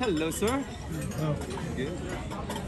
Hello, sir. Oh. Good.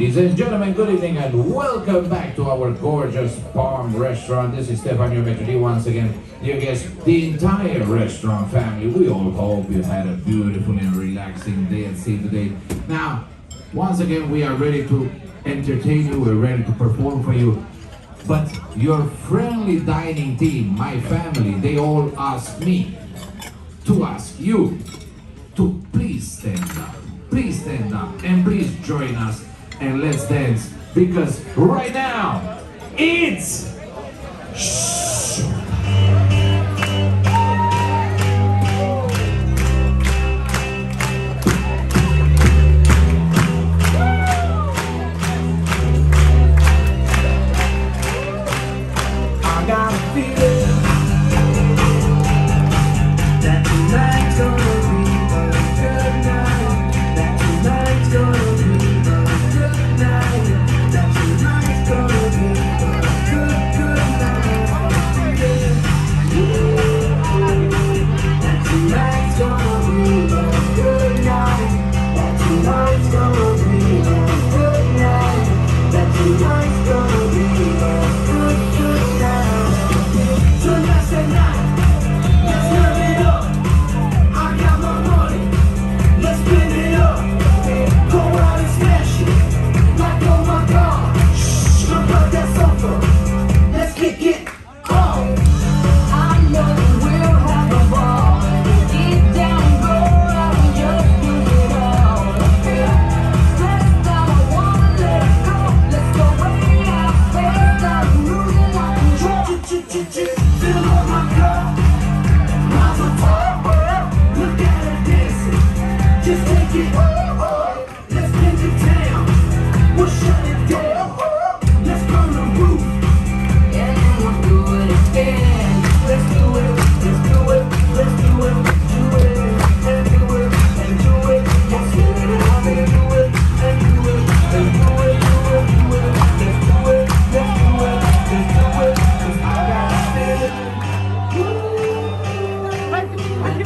Ladies and gentlemen, good evening and welcome back to our gorgeous Palm restaurant. This is Stefano Metodi once again, dear guests, the entire restaurant family. We all hope you had a beautiful and relaxing day at sea today. Now, once again, we are ready to entertain you, we're ready to perform for you. But your friendly dining team, my family, they all asked me to ask you to please stand up. Please stand up and please join us and let's dance. Because right now it's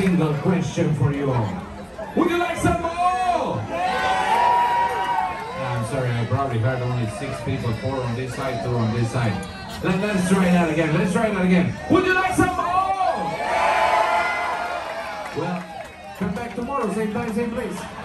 Single question for you all. Would you like some more? I'm sorry, I probably heard only six people, four on this side, two on this side. Let, let's try that again. Let's try that again. Would you like some more? Well, come back tomorrow, same time, same place.